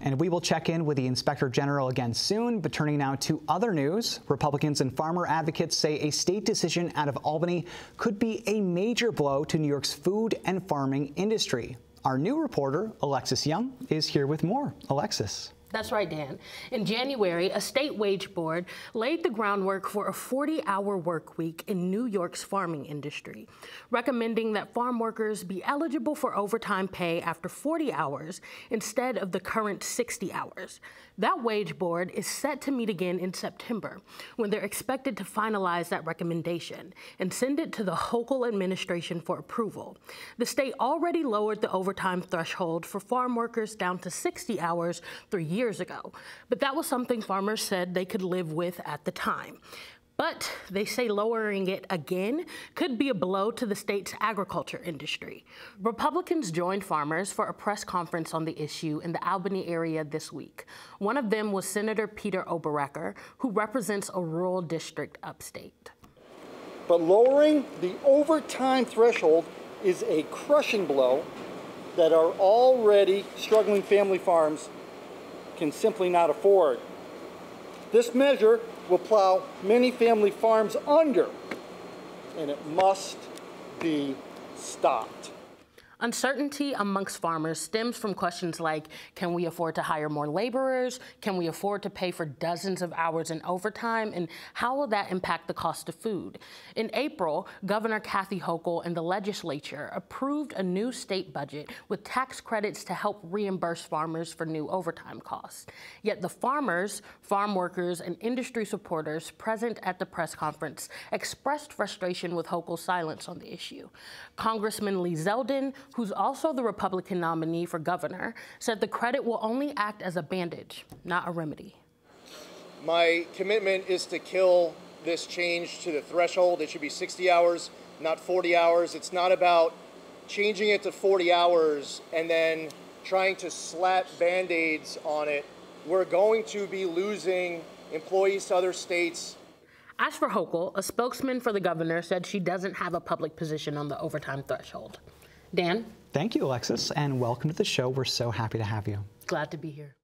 And we will check in with the Inspector General again soon. But turning now to other news, Republicans and farmer advocates say a state decision out of Albany could be a major blow to New York's food and farming industry. Our new reporter, Alexis Young, is here with more. Alexis. That's right, Dan. In January, a state wage board laid the groundwork for a 40 hour work week in New York's farming industry, recommending that farm workers be eligible for overtime pay after 40 hours instead of the current 60 hours. That wage board is set to meet again in September when they're expected to finalize that recommendation and send it to the Hochul administration for approval. The state already lowered the overtime threshold for farm workers down to 60 hours three years ago. But that was something farmers said they could live with at the time. But they say lowering it again could be a blow to the state's agriculture industry. Republicans joined farmers for a press conference on the issue in the Albany area this week. One of them was Senator Peter Oberacker, who represents a rural district upstate. But lowering the overtime threshold is a crushing blow that our already struggling family farms can simply not afford. This measure will plow many family farms under, and it must be stopped. Uncertainty amongst farmers stems from questions like, can we afford to hire more laborers? Can we afford to pay for dozens of hours in overtime? And how will that impact the cost of food? In April, Governor Kathy Hochul and the legislature approved a new state budget with tax credits to help reimburse farmers for new overtime costs. Yet the farmers, farm workers, and industry supporters present at the press conference expressed frustration with Hochul's silence on the issue. Congressman Lee Zeldin, who's also the Republican nominee for governor, said the credit will only act as a bandage, not a remedy. My commitment is to kill this change to the threshold. It should be 60 hours, not 40 hours. It's not about changing it to 40 hours and then trying to slap band aids on it. We're going to be losing employees to other states. As for Hochul, a spokesman for the governor said she doesn't have a public position on the overtime threshold. Dan? Thank you, Alexis, and welcome to the show. We're so happy to have you. Glad to be here.